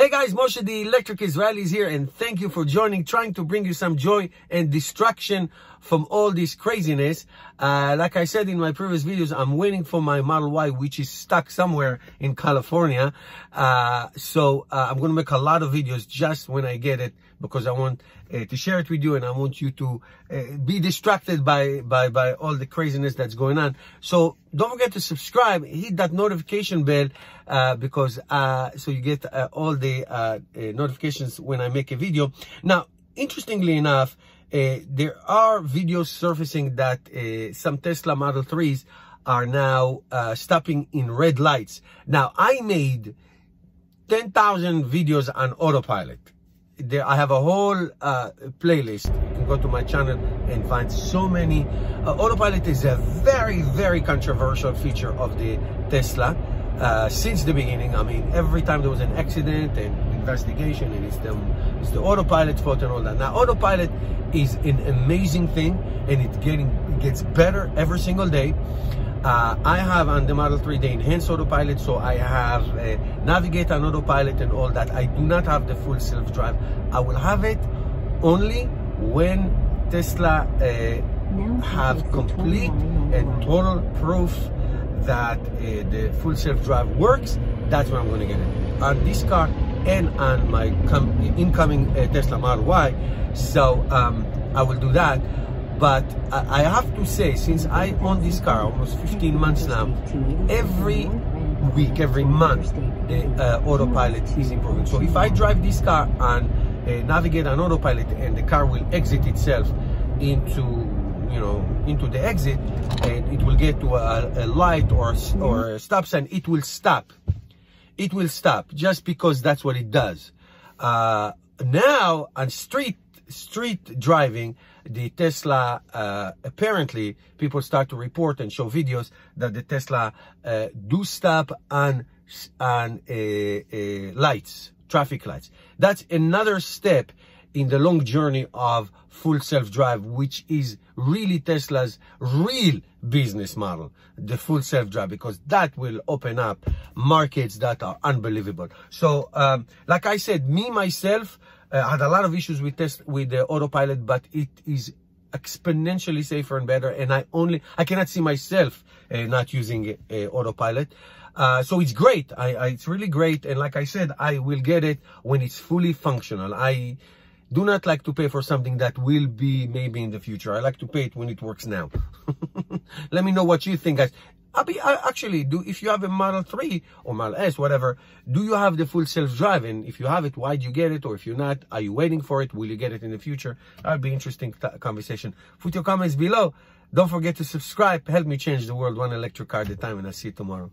Hey guys, Moshe the Electric Israeli is here and thank you for joining, trying to bring you some joy and distraction from all this craziness. Uh, like I said in my previous videos, I'm waiting for my Model Y, which is stuck somewhere in California. Uh, so uh, I'm going to make a lot of videos just when I get it because I want uh, to share it with you and I want you to uh, be distracted by, by, by all the craziness that's going on. So don't forget to subscribe, hit that notification bell uh, because so you get all the notifications when I make a video. Now, interestingly enough, uh, there are videos surfacing that uh, some Tesla Model 3s are now uh, stopping in red lights. Now, I made 10,000 videos on autopilot. There, I have a whole uh, playlist. You can go to my channel and find so many. Uh, autopilot is a very, very controversial feature of the Tesla uh, since the beginning. I mean, every time there was an accident and investigation and it's the, it's the autopilot fault and all that. Now, autopilot is an amazing thing and it getting it gets better every single day. Uh, I have on the Model 3 the enhanced autopilot, so I have uh, navigate on autopilot and all that. I do not have the full self-drive. I will have it only when Tesla uh, have complete and total proof that uh, the full self-drive works. That's when I'm going to get it. On this car and on my incoming uh, Tesla Model Y, so um, I will do that. But I, I have to say, since I own this car almost 15 months now, every week, every month, the uh, autopilot is improving. So if I drive this car and uh, navigate on autopilot and the car will exit itself into you know into the exit and it will get to a, a light or or a stop sign it will stop. It will stop just because that's what it does. Uh, now on street street driving, the Tesla, uh, apparently people start to report and show videos that the Tesla uh, do stop on, on uh, uh, lights, traffic lights. That's another step in the long journey of full self-drive, which is really Tesla's real business model, the full self-drive, because that will open up markets that are unbelievable. So, um, like I said, me, myself, uh, had a lot of issues with with the autopilot, but it is exponentially safer and better. And I only, I cannot see myself uh, not using uh, autopilot. Uh, so it's great. I, I, it's really great. And like I said, I will get it when it's fully functional. I do not like to pay for something that will be maybe in the future. I like to pay it when it works now. Let me know what you think, guys. I'll be I actually do if you have a Model 3 or Model S, whatever, do you have the full self-drive? And if you have it, why do you get it? Or if you're not, are you waiting for it? Will you get it in the future? That'll be interesting conversation. Put your comments below. Don't forget to subscribe. Help me change the world one electric car at a time, and I'll see you tomorrow.